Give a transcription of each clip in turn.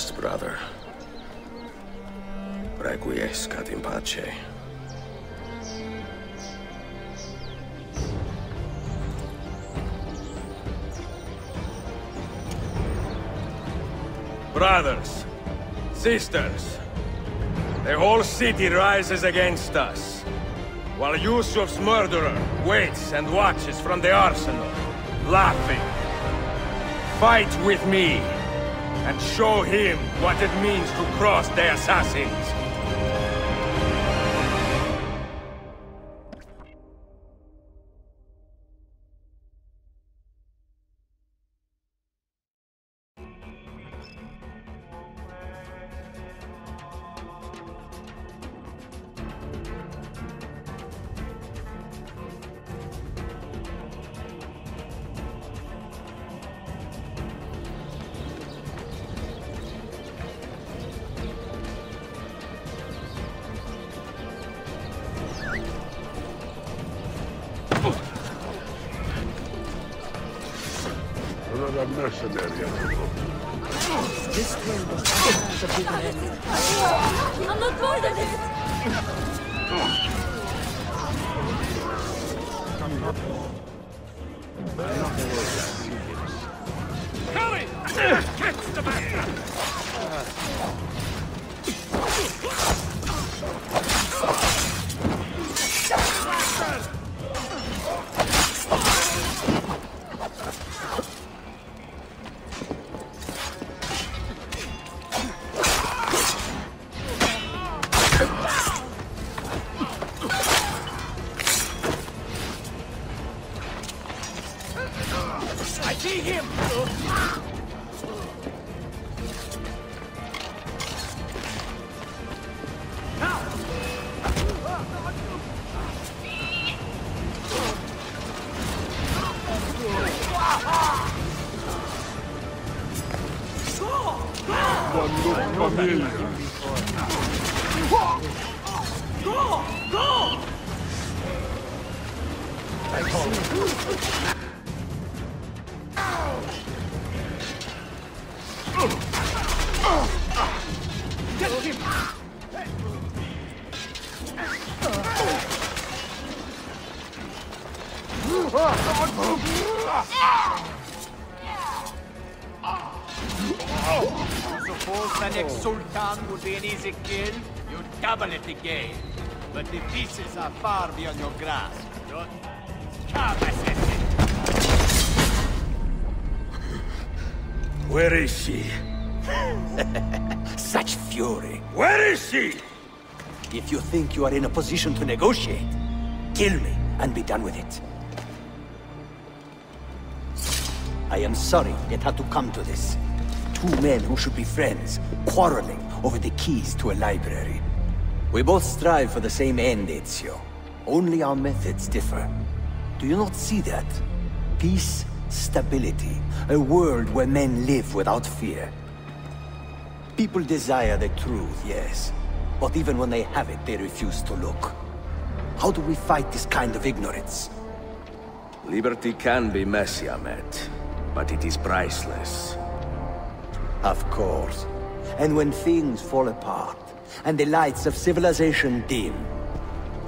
rest, brother. Requiescat in pace. Brothers, sisters, the whole city rises against us, while Yusuf's murderer waits and watches from the arsenal, laughing. Fight with me, and show him what it means to cross the assassins. Suppose the next Sultan would be an easy kill, you double it again. But the pieces are far beyond your grasp. Don't... Come, assassin! Where is she? Such fury! Where is she? If you think you are in a position to negotiate, kill me and be done with it. I am sorry it had to come to this. Two men who should be friends, quarreling over the keys to a library. We both strive for the same end, Ezio. Only our methods differ. Do you not see that? Peace Stability. A world where men live without fear. People desire the truth, yes. But even when they have it, they refuse to look. How do we fight this kind of ignorance? Liberty can be messy, Ahmed. But it is priceless. Of course. And when things fall apart, and the lights of civilization dim,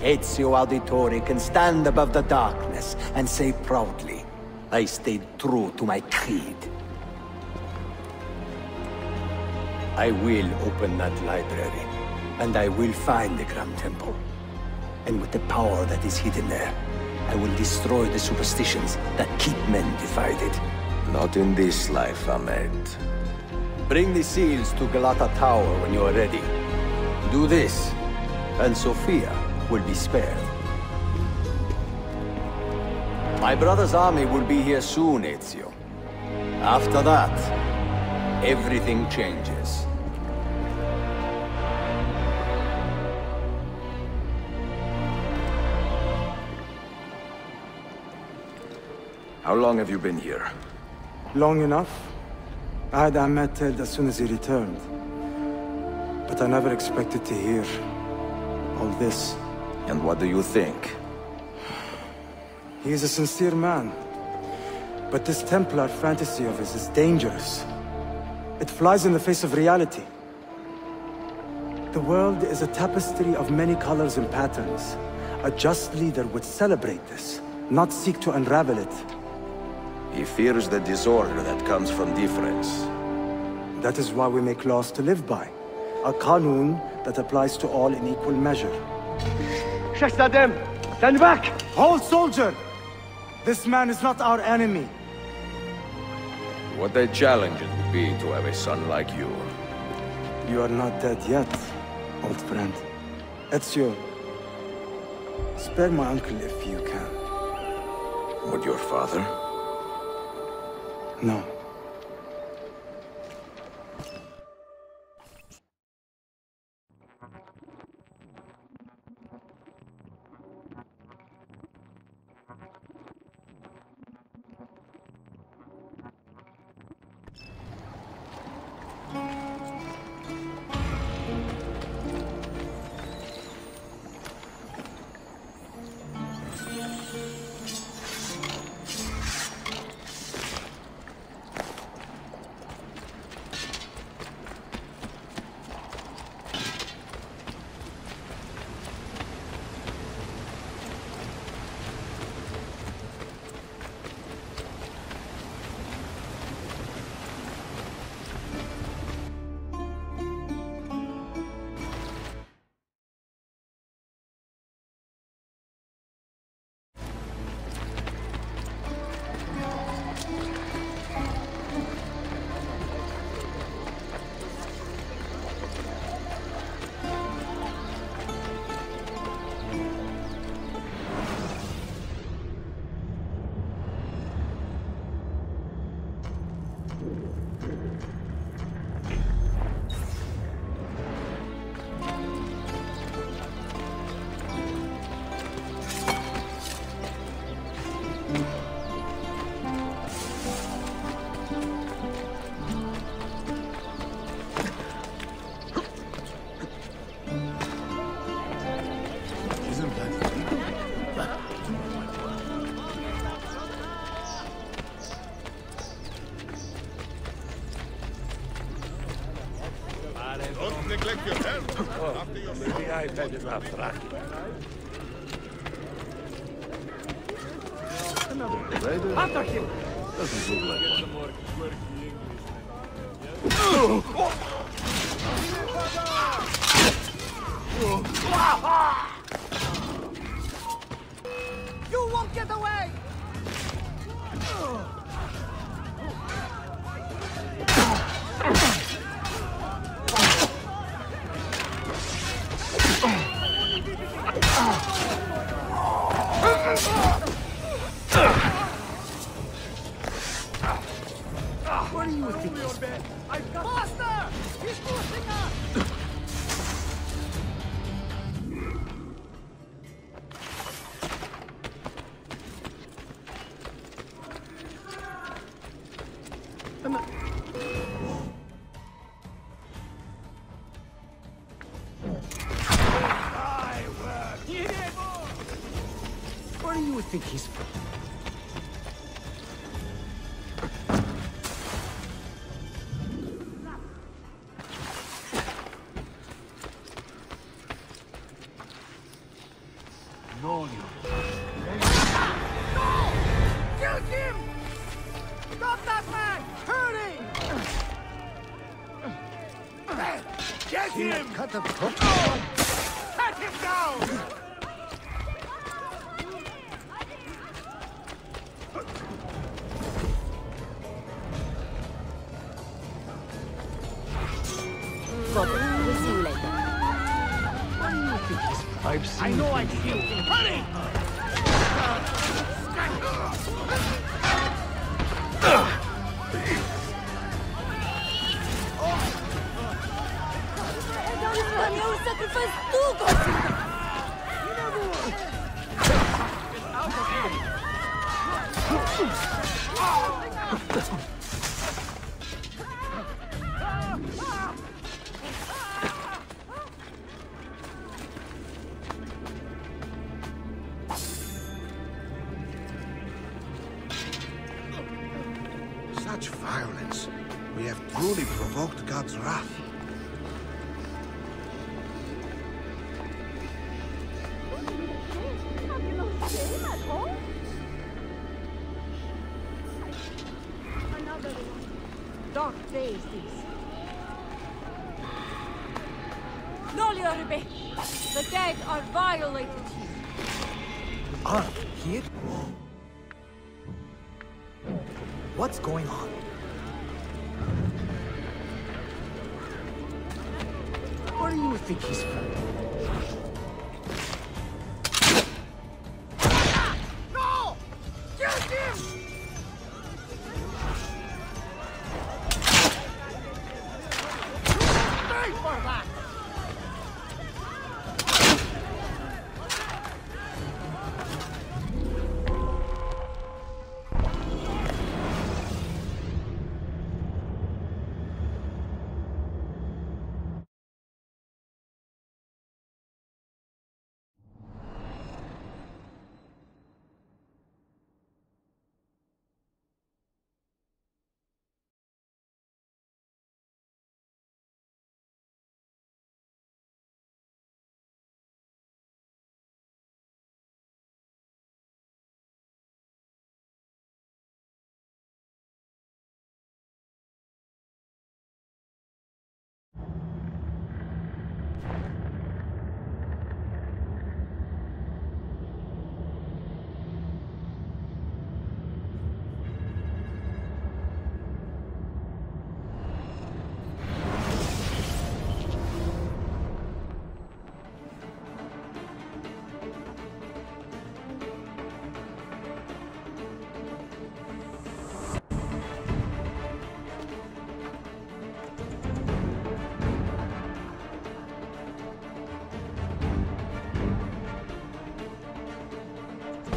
Ezio Auditore can stand above the darkness and say proudly, I stayed true to my creed. I will open that library, and I will find the Grand Temple. And with the power that is hidden there, I will destroy the superstitions that keep men divided. Not in this life, Ahmed. Bring the seals to Galata Tower when you are ready. Do this, and Sofia will be spared. My brother's army will be here soon, Ezio. After that, everything changes. How long have you been here? Long enough. I had Ahmed dead as soon as he returned. But I never expected to hear all this. And what do you think? He is a sincere man. But this Templar fantasy of his is dangerous. It flies in the face of reality. The world is a tapestry of many colors and patterns. A just leader would celebrate this, not seek to unravel it. He fears the disorder that comes from difference. That is why we make laws to live by. A kanun that applies to all in equal measure. Shahzadem, stand back! Hold, soldier! This man is not our enemy. What a challenge it would be to have a son like you. You are not dead yet, old friend. Ezio, spare my uncle if you can. Would your father? No. I he's... No, you. Kill him! Stop that man! Hurry! Get him! Cut the...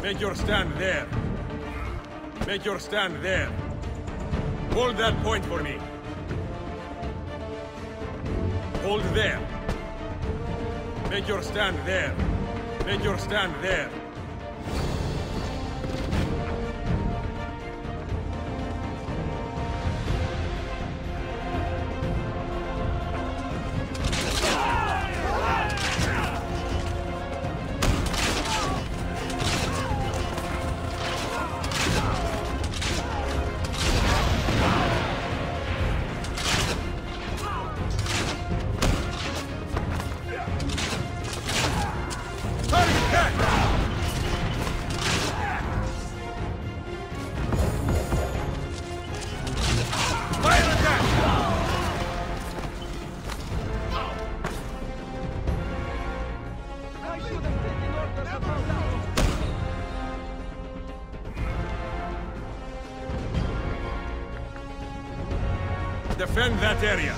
Make your stand there. Make your stand there. Hold that point for me. Hold there. Make your stand there. Make your stand there. Defend that area.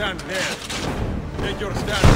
Stand there. Make your stand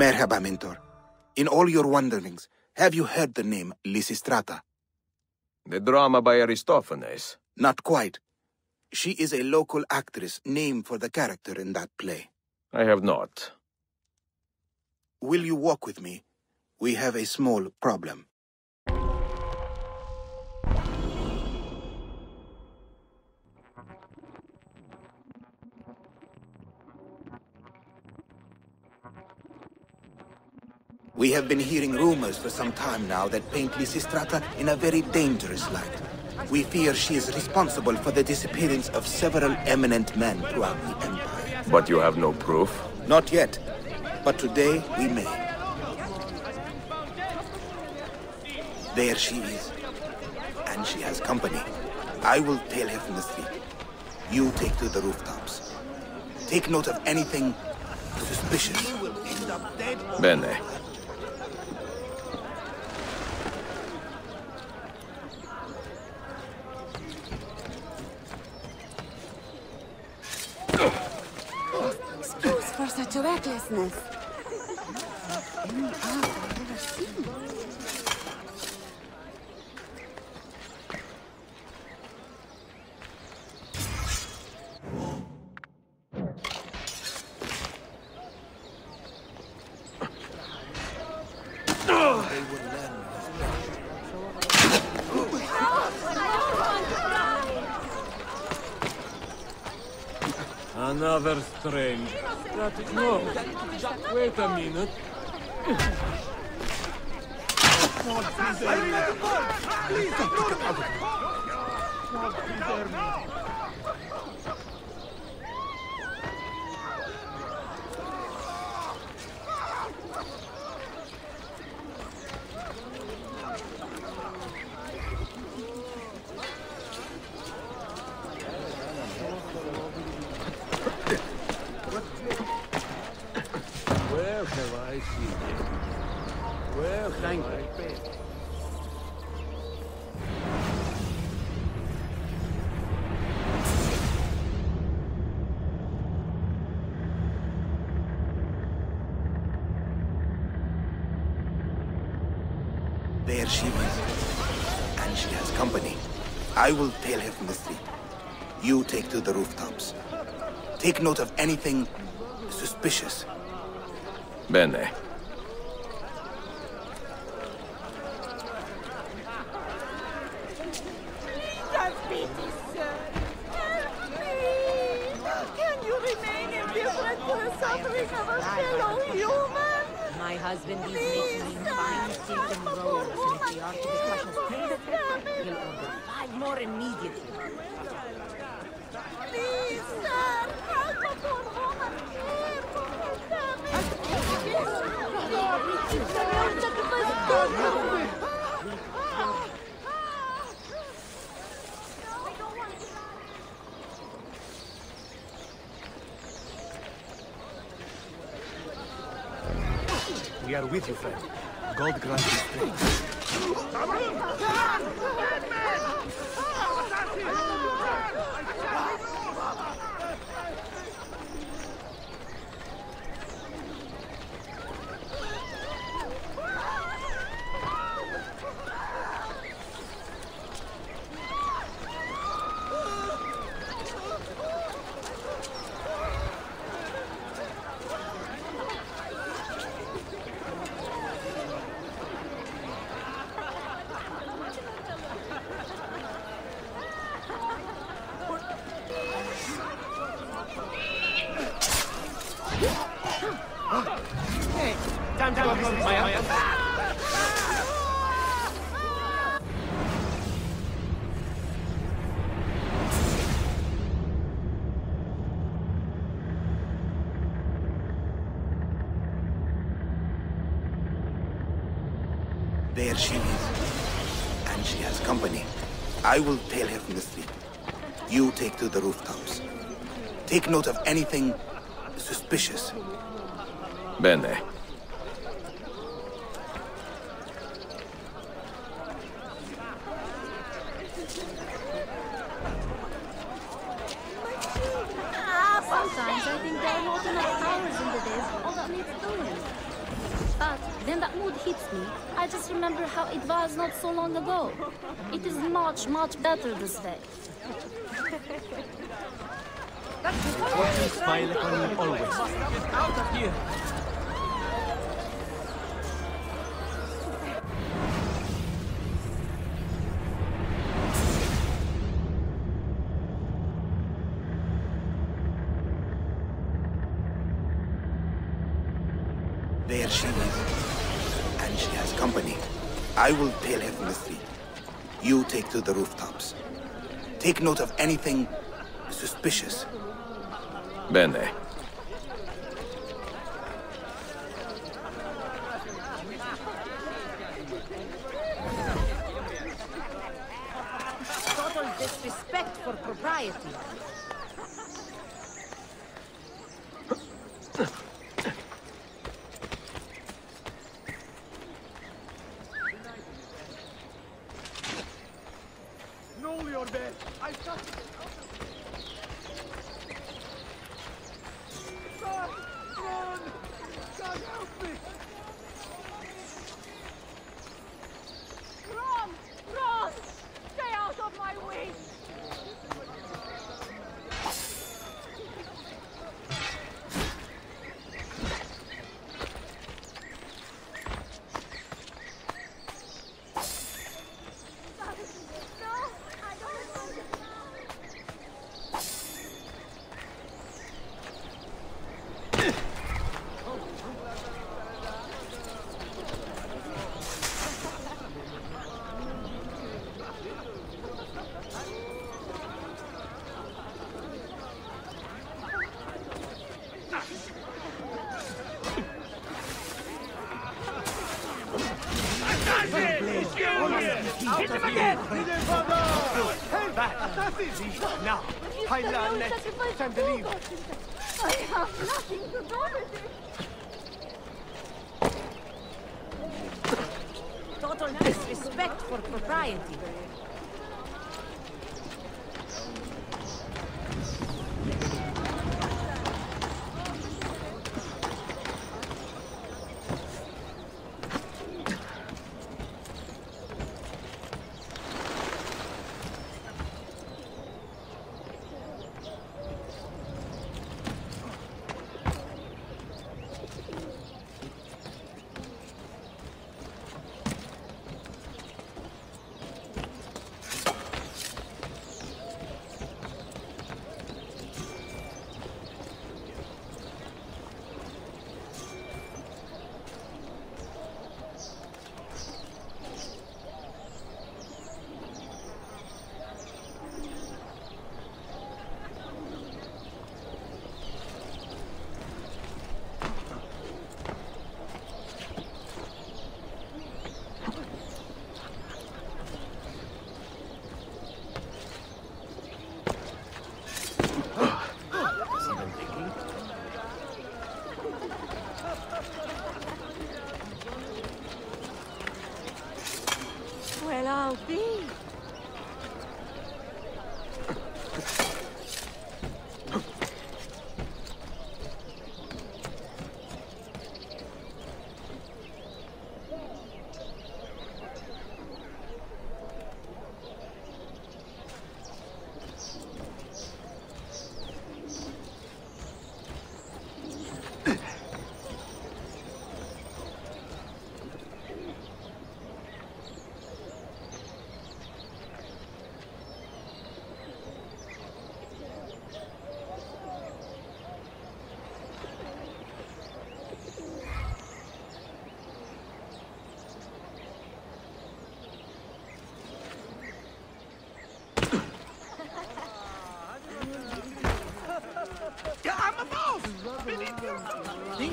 Merhaba, Mentor. In all your wanderings, have you heard the name Lysistrata? The drama by Aristophanes. Not quite. She is a local actress named for the character in that play. I have not. Will you walk with me? We have a small problem. We have been hearing rumors for some time now that paint Lysistrata in a very dangerous light. We fear she is responsible for the disappearance of several eminent men throughout the Empire. But you have no proof? Not yet, but today we may. There she is. And she has company. I will tail her from the street. You take to the rooftops. Take note of anything suspicious. Bene. Excuse for such recklessness. Ever seen. Another strange. That, no, wait a minute. Where Take note of anything suspicious. Bene. Have pity, sir. Help me. Can you remain indifferent to the suffering of a fellow human? My husband is making me fine silken rolls, and if the Archbishop has paid it, he'll order five more immediately. Please, sir. Help a poor woman. Care for her Friend. God grant you strength. Hey, time to go, Maya. There she is. And she has company. I will tail her from the street. You take to the rooftops. Take note of anything suspicious. Bene. Sometimes I think there are not enough hours in the day for all that needs doing. But when that mood hits me, I just remember how it was not so long ago. It is much, much better this way. Smile upon you always. Out of here. To the rooftops. Take note of anything suspicious. Bene. Total disrespect for propriety.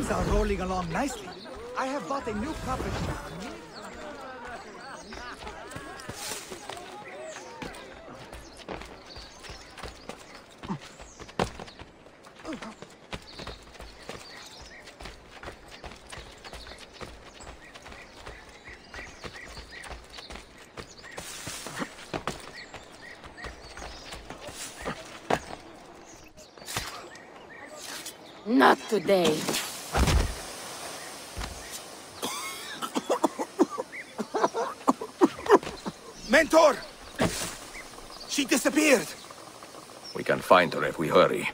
Things are rolling along nicely. I have bought a new carpet. Not today. She disappeared! We can find her if we hurry.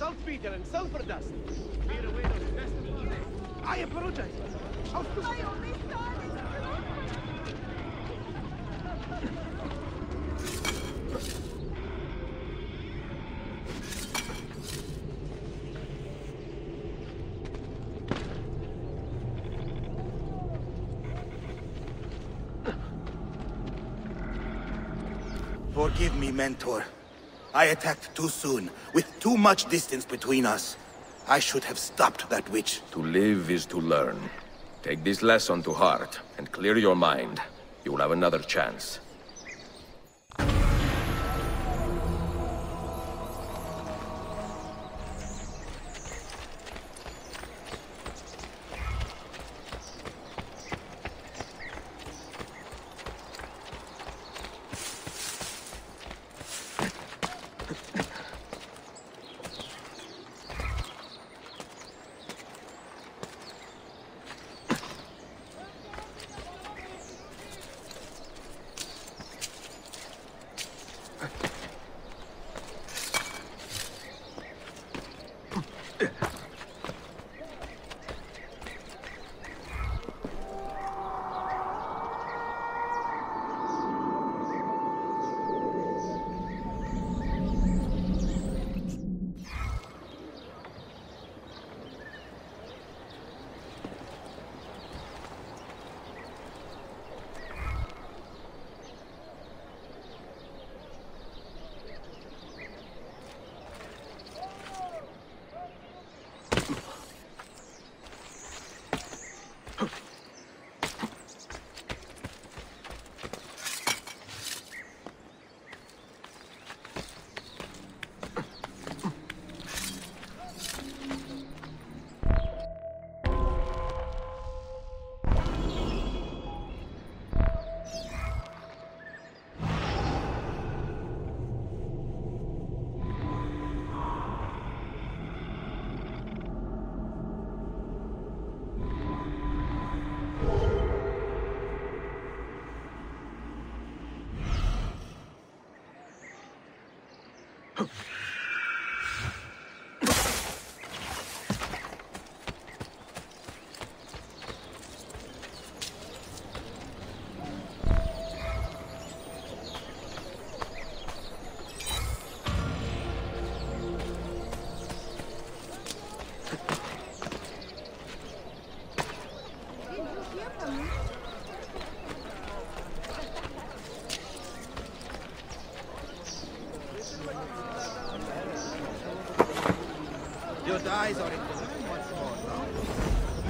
Saltpeter and sulfur dust. Clear away those pests. I apologize. How to... Forgive me, Mentor. I attacked too soon, with too much distance between us. I should have stopped that witch. To live is to learn. Take this lesson to heart, and clear your mind. You will have another chance. Eyes are in.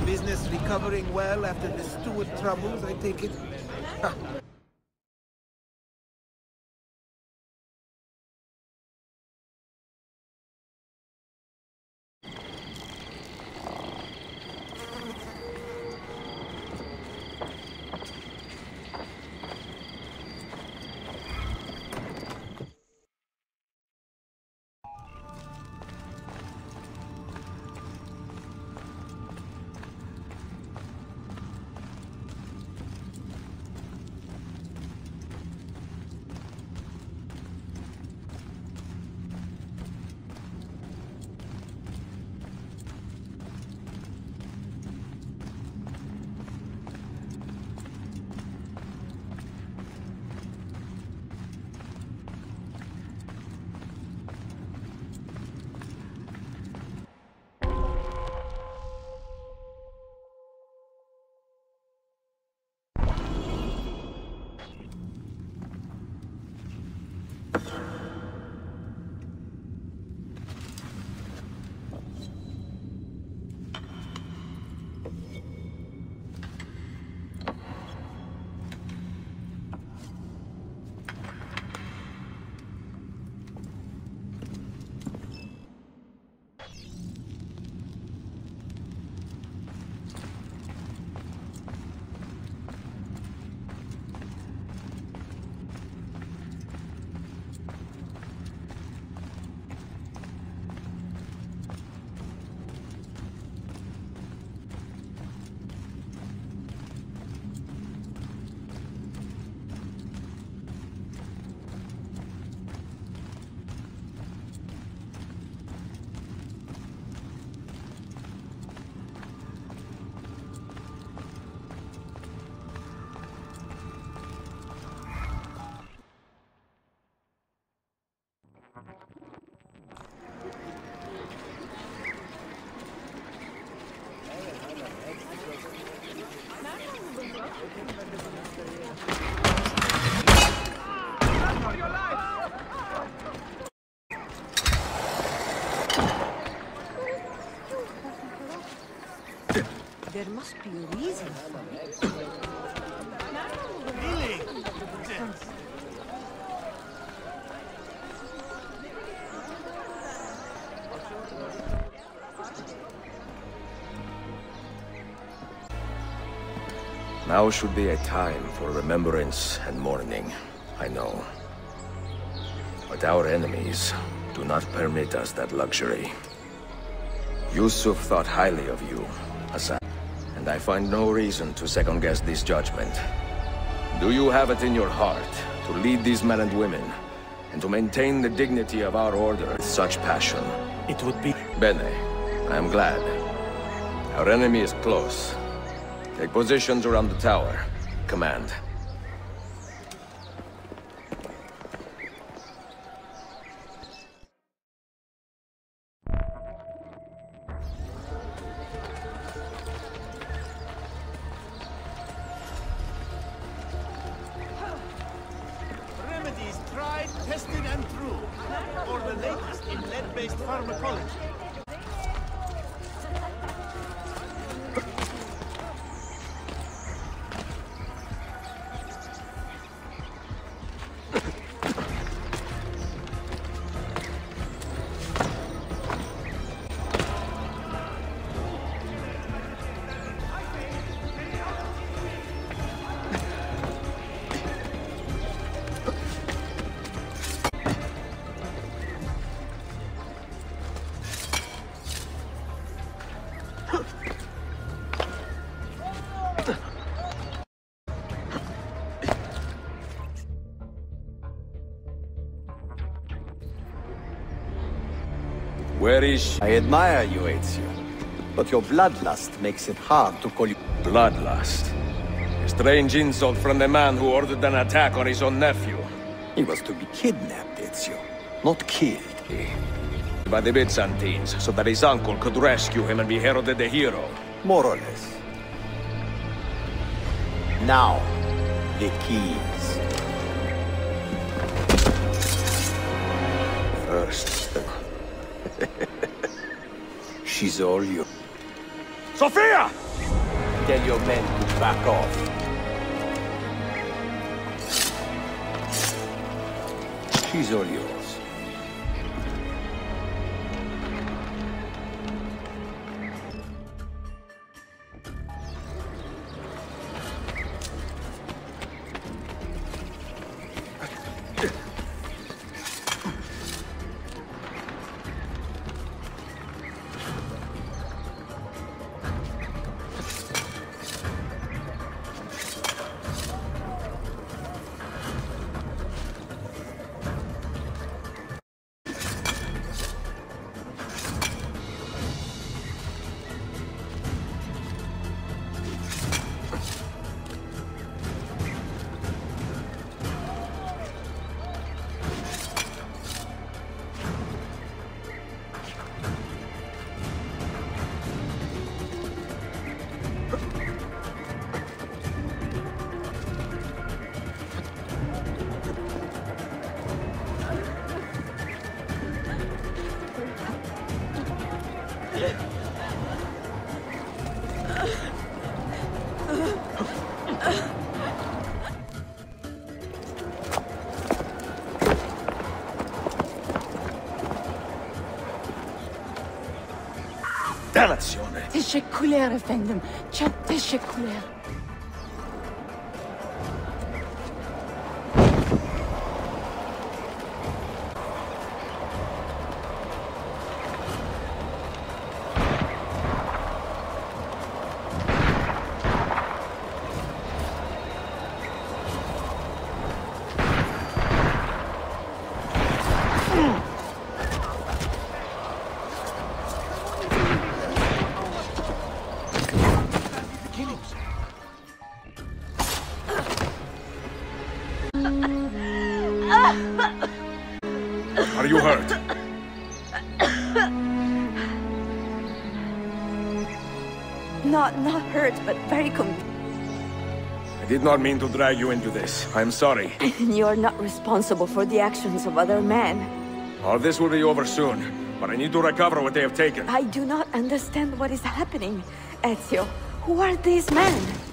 Business recovering well after the Stuart troubles, I take it? There must be a reason for it. Now should be a time for remembrance and mourning, I know. But our enemies do not permit us that luxury. Yusuf thought highly of you, Hassan, and I find no reason to second-guess this judgment. Do you have it in your heart to lead these men and women, and to maintain the dignity of our order with such passion? It would be... Bene, I am glad. Our enemy is close. Take positions around the tower. Command. I admire you, Ezio. But your bloodlust makes it hard to call you... Bloodlust? A strange insult from the man who ordered an attack on his own nephew. He was to be kidnapped, Ezio. Not killed. By the Byzantines, so that his uncle could rescue him and be heralded a hero. More or less. Now, the keys. First, She's all you. Sofia! Tell your men to back off. She's all yours. Teşekkürler efendim. Çok teşekkürler. But very I did not mean to drag you into this. I'm sorry. You're not responsible for the actions of other men. All this will be over soon, but I need to recover what they have taken. I do not understand what is happening. Ezio, who are these men?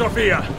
Are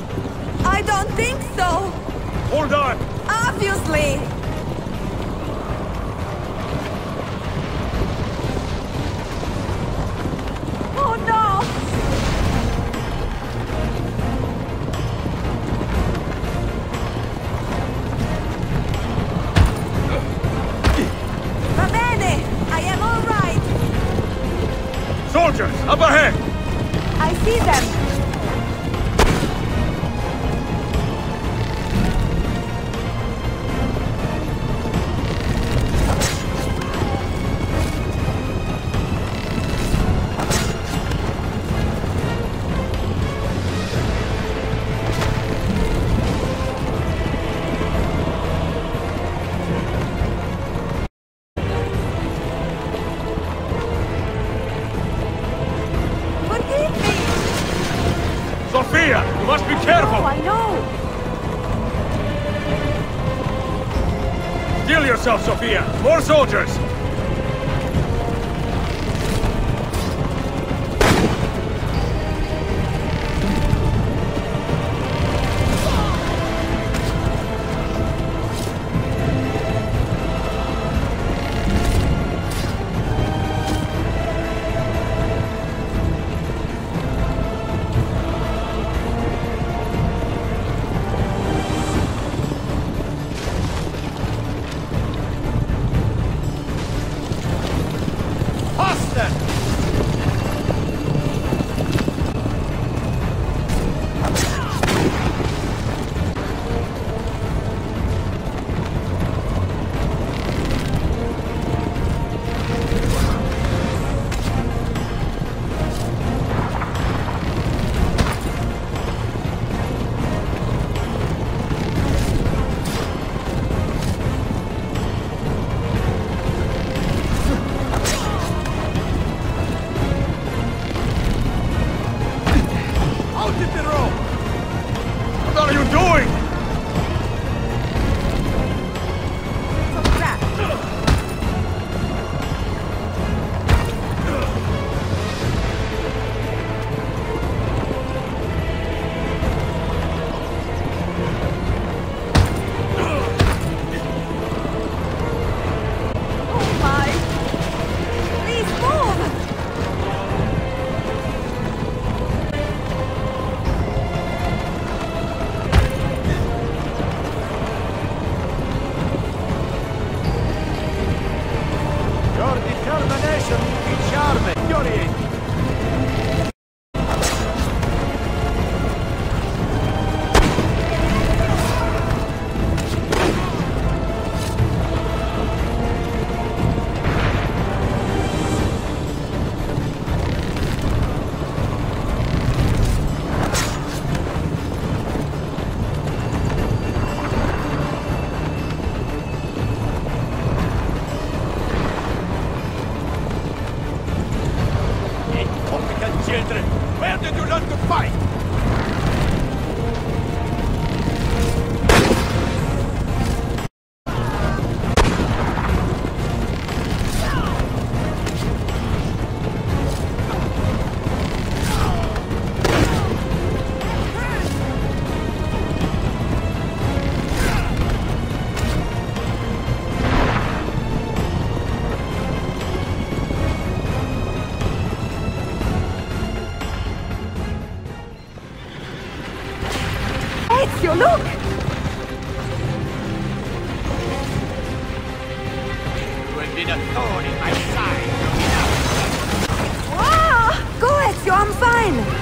Sofia, you must be careful! Oh, I know! Steel yourself, Sofia! More soldiers! Ezio, look! You have been a thorn in my side. Ah! Go, Ezio, I'm fine!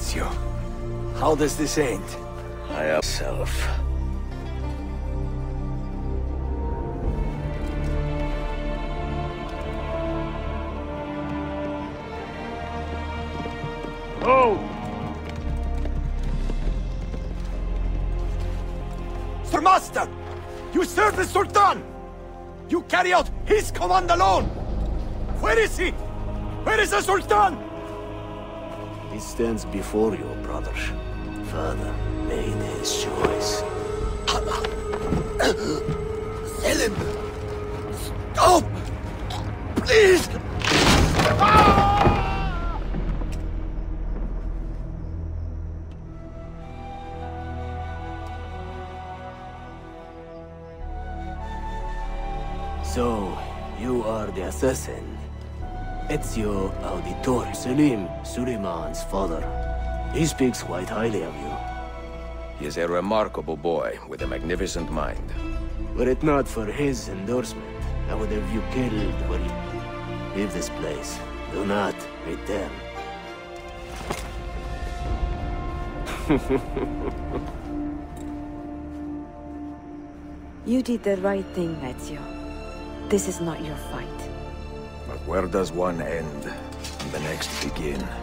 Ezio? How does this end? I am self. Oh! Sir Master! You serve the Sultan! You carry out his command alone! Where is he? Where is the Sultan? Stands before you, brother. Father made his choice. Selim! Stop! Please! So, you are the assassin. Ezio Auditore, Selim, Suleiman's father. He speaks quite highly of you. He is a remarkable boy with a magnificent mind. Were it not for his endorsement, I would have you killed when you... Leave this place. Do not return. You did the right thing, Ezio. This is not your fight. But where does one end and the next begin?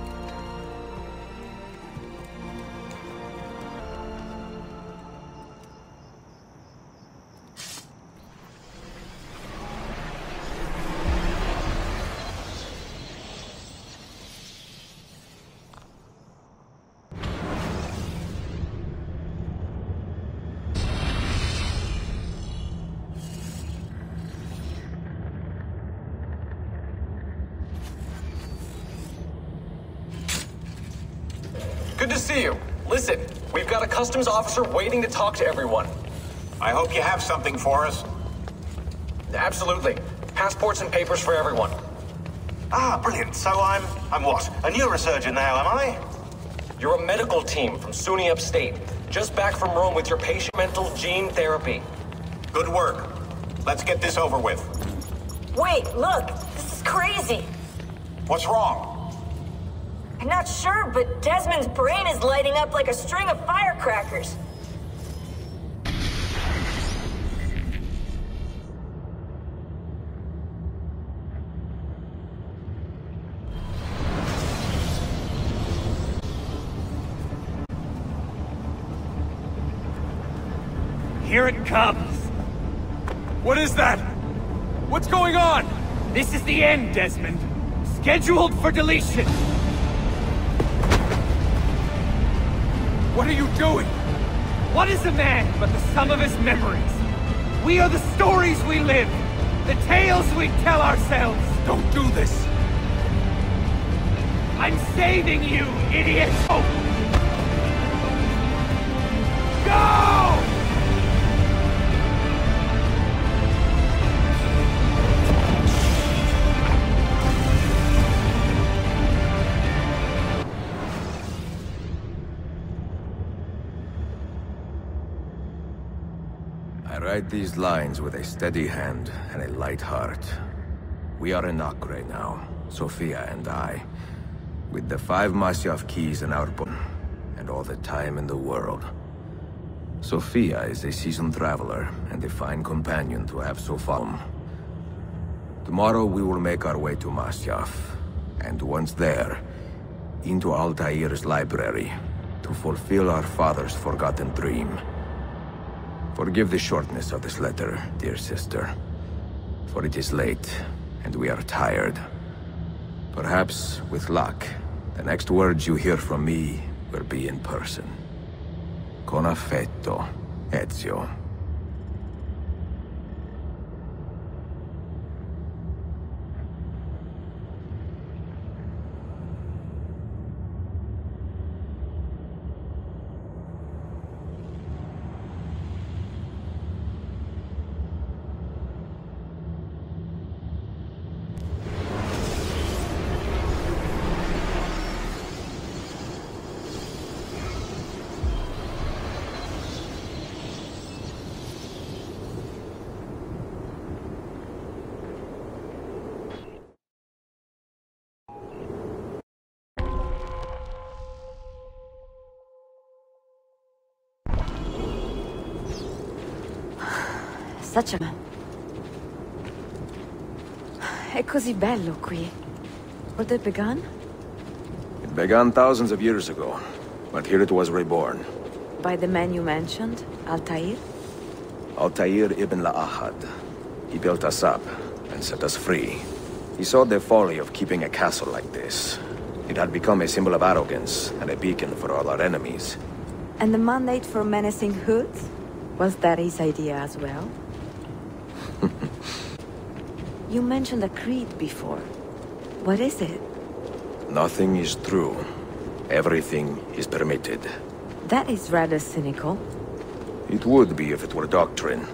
You. Listen, we've got a customs officer waiting to talk to everyone. I hope you have something for us. Absolutely. Passports and papers for everyone. Ah, brilliant. So I'm... I'm what? A neurosurgeon now, am I? You're a medical team from SUNY Upstate. Just back from Rome with your patient mental gene therapy. Good work. Let's get this over with. Wait, look! This is crazy! What's wrong? I'm not sure, but Desmond's brain is lighting up like a string of firecrackers. Here it comes! What is that? What's going on? This is the end, Desmond. Scheduled for deletion. What are you doing? What is a man but the sum of his memories? We are the stories we live, the tales we tell ourselves. Don't do this. I'm saving you, idiot! Oh. These lines with a steady hand and a light heart. We are in Acre now, Sofia and I, with the five Masyaf keys in our book, and all the time in the world. Sofia is a seasoned traveler and a fine companion to have so far. Tomorrow we will make our way to Masyaf, and once there, into Altair's library, to fulfill our father's forgotten dream. Forgive the shortness of this letter, dear sister. For it is late, and we are tired. Perhaps, with luck, the next words you hear from me will be in person. Con affetto, Ezio. Such a... È così bello qui. It begun? It began thousands of years ago, but here it was reborn. By the man you mentioned, Altair? Altair ibn La'ahad. He built us up and set us free. He saw the folly of keeping a castle like this. It had become a symbol of arrogance and a beacon for all our enemies. And the mandate for menacing hoods? Was that his idea as well? you mentioned a creed before. What is it? Nothing is true. Everything is permitted. That is rather cynical. It would be if it were doctrine,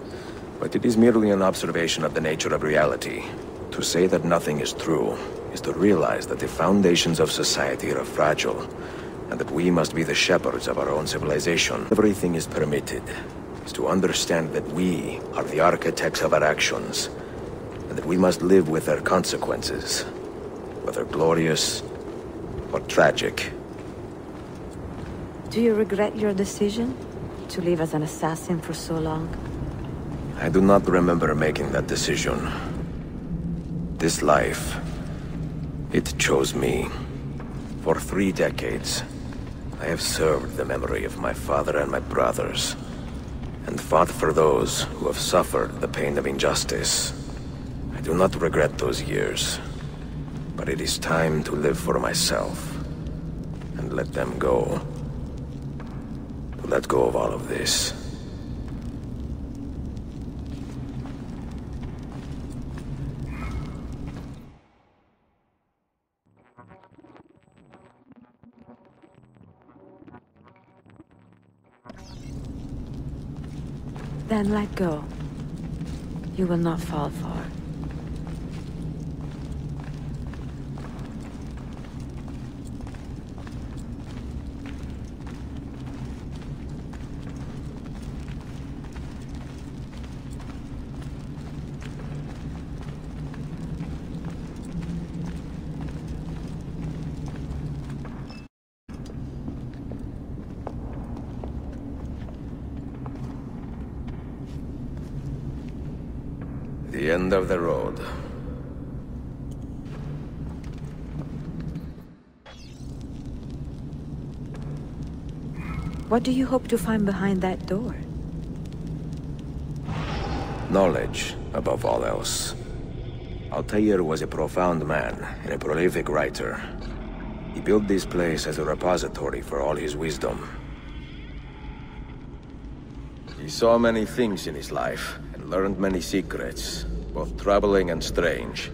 but it is merely an observation of the nature of reality. To say that nothing is true is to realize that the foundations of society are fragile, and that we must be the shepherds of our own civilization. Everything is permitted, is to understand that we are the architects of our actions, and that we must live with their consequences, whether glorious or tragic. Do you regret your decision? To live as an assassin for so long? I do not remember making that decision. This life, it chose me. For three decades, I have served the memory of my father and my brothers, and fought for those who have suffered the pain of injustice. I do not regret those years, but it is time to live for myself, and let them go. To let go of all of this. Then let go. You will not fall far. The end of the road. What do you hope to find behind that door? Knowledge, above all else. Altair was a profound man and a prolific writer. He built this place as a repository for all his wisdom. He saw many things in his life, learned many secrets, both troubling and strange.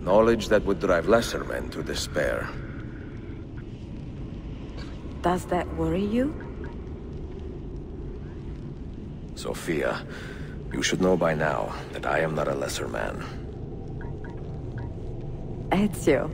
Knowledge that would drive lesser men to despair. Does that worry you? Sofia, you should know by now that I am not a lesser man. Ezio.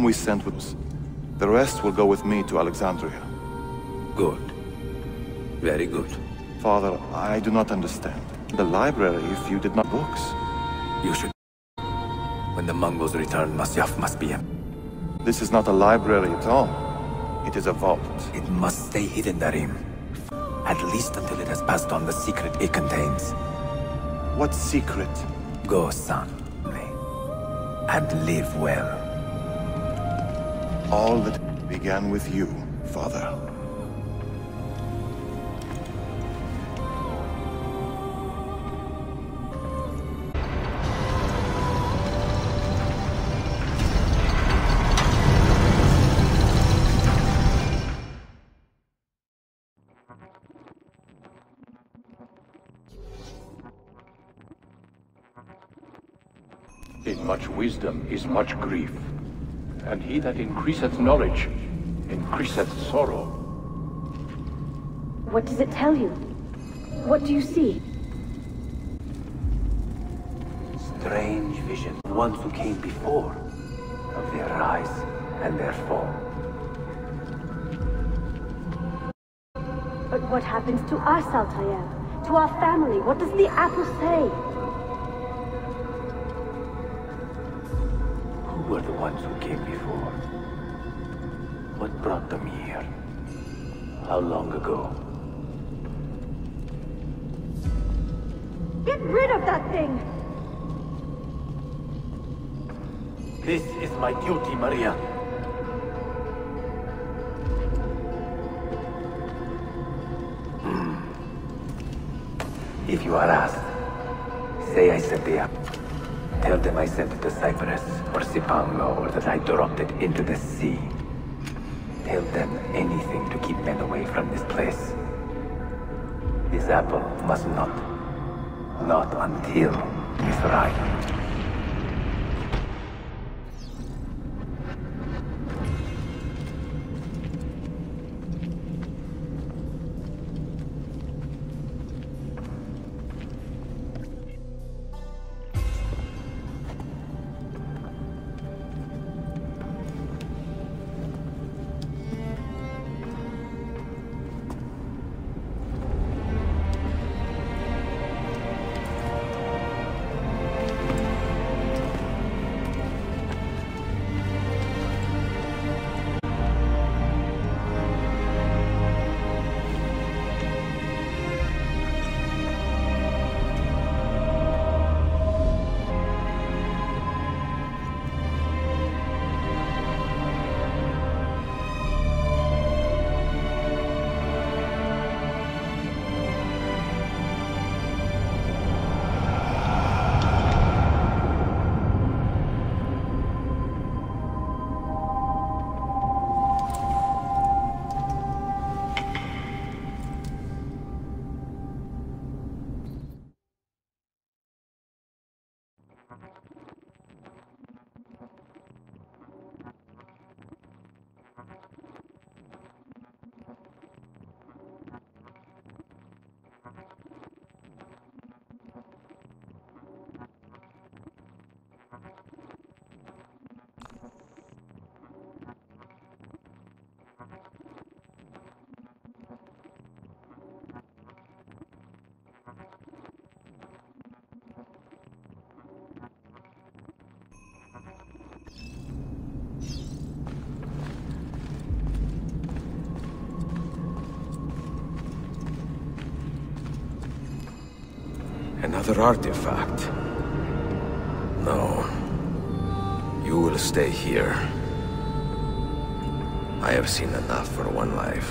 Some we sent with... Us. The rest will go with me to Alexandria. Good. Very good. Father, I do not understand. The library, if you did not books. You should... When the Mongols return, Masyaf must be empty. This is not a library at all. It is a vault. It must stay hidden, Darim. At least until it has passed on the secret it contains. What secret? Go, son. And live well. All that began with you, Father. In much wisdom is much grief, and he that increaseth knowledge increaseth sorrow. What does it tell you? What do you see? Strange vision. Ones who came before. Of their rise and their fall. But what happens to us, Altair? To our family? What does the apple say? Were the ones who came before? What brought them here? How long ago? Get rid of that thing! This is my duty, Maria. Hmm. If you are asked, say I sent the. Tell them I sent it to Cyprus or Cipango or that I dropped it into the sea. Tell them anything to keep men away from this place. This apple must not. Not until it's ripe. Another artifact. No. You will stay here. I have seen enough for one life.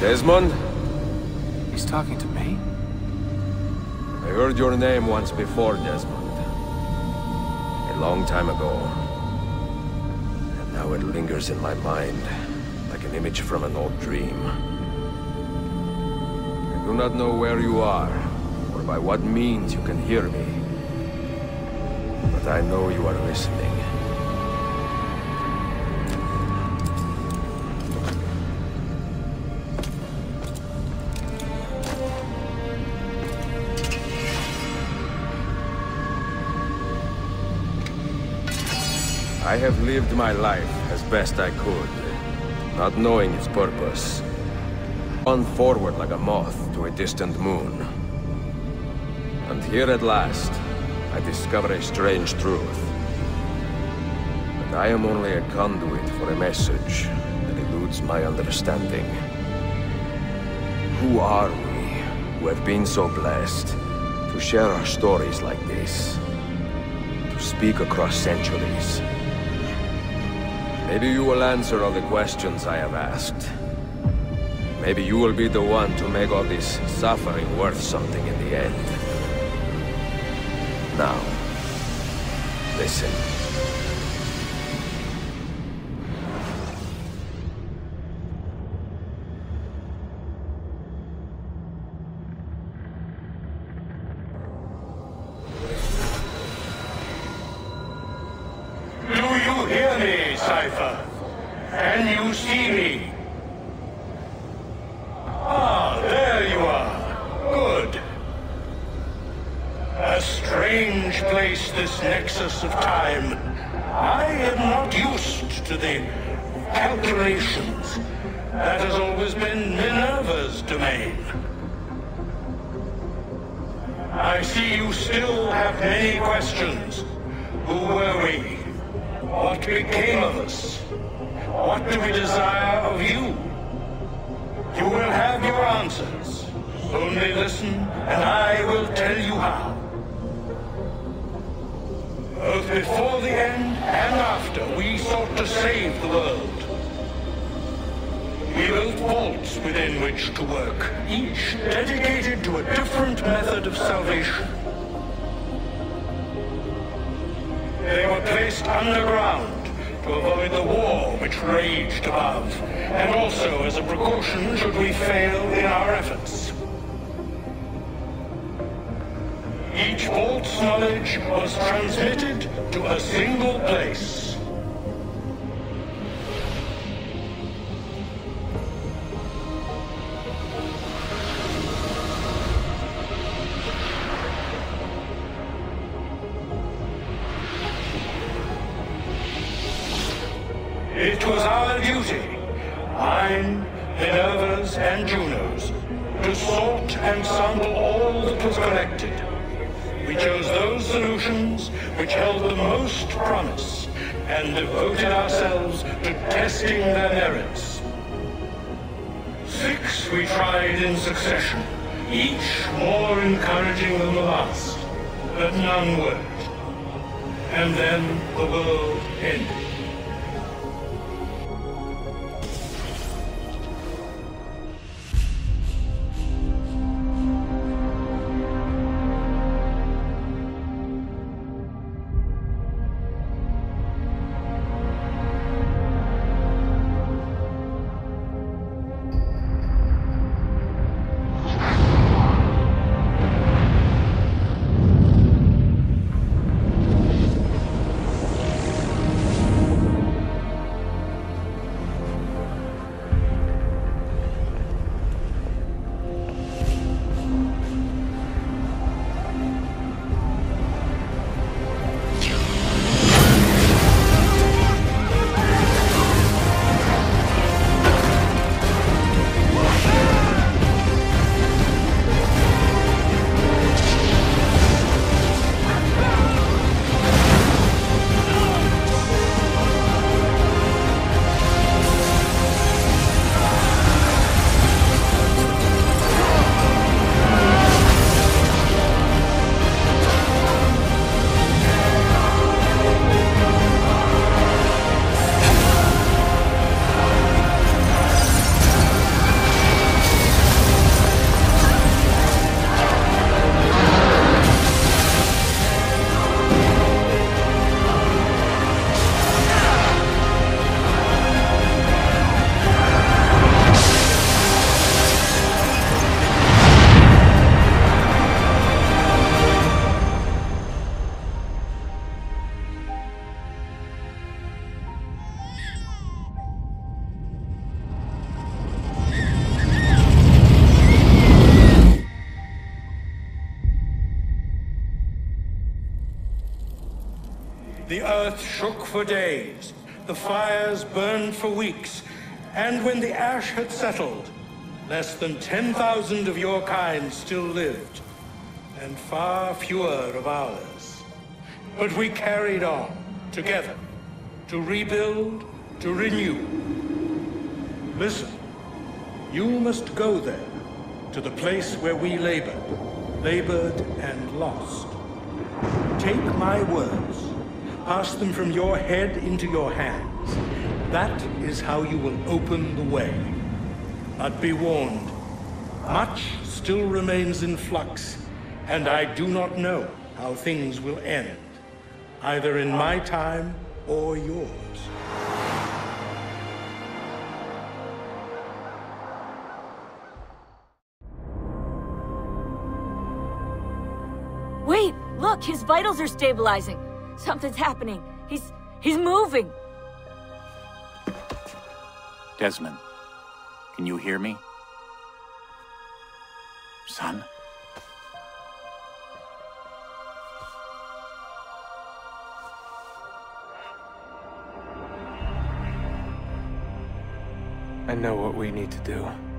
Desmond? He's talking to me? I heard your name once before, Desmond. A long time ago. And now it lingers in my mind, an image from an old dream. I do not know where you are, or by what means you can hear me. But I know you are listening. I have lived my life as best I could not knowing its purpose. On forward like a moth to a distant moon. And here at last, I discover a strange truth. That I am only a conduit for a message that eludes my understanding. Who are we, who have been so blessed, to share our stories like this? To speak across centuries? Maybe you will answer all the questions I have asked. Maybe you will be the one to make all this suffering worth something in the end. Now, listen. A strange place, this nexus of time. I am not used to the calculations. That has always been Minerva's domain. I see you still have many questions. Who were we? What became of us? What do we desire of you? You will have your answers. Only listen, and I will tell you how. Both before the end and after, we sought to save the world. We built vaults within which to work, each dedicated to a different method of salvation. They were placed underground to avoid the war which raged above, and also as a precaution should we fail in our efforts. Each vault's knowledge was transmitted to a single place. For days, the fires burned for weeks, and when the ash had settled, less than 10,000 of your kind still lived, and far fewer of ours. But we carried on, together, to rebuild, to renew. Listen, you must go there, to the place where we labored, labored and lost. Take my words, pass them from your head into your hands. That is how you will open the way. But be warned, much still remains in flux, and I do not know how things will end, either in my time or yours. Wait, look, his vitals are stabilizing. Something's happening. He's he's moving. Desmond, can you hear me? Son? I know what we need to do.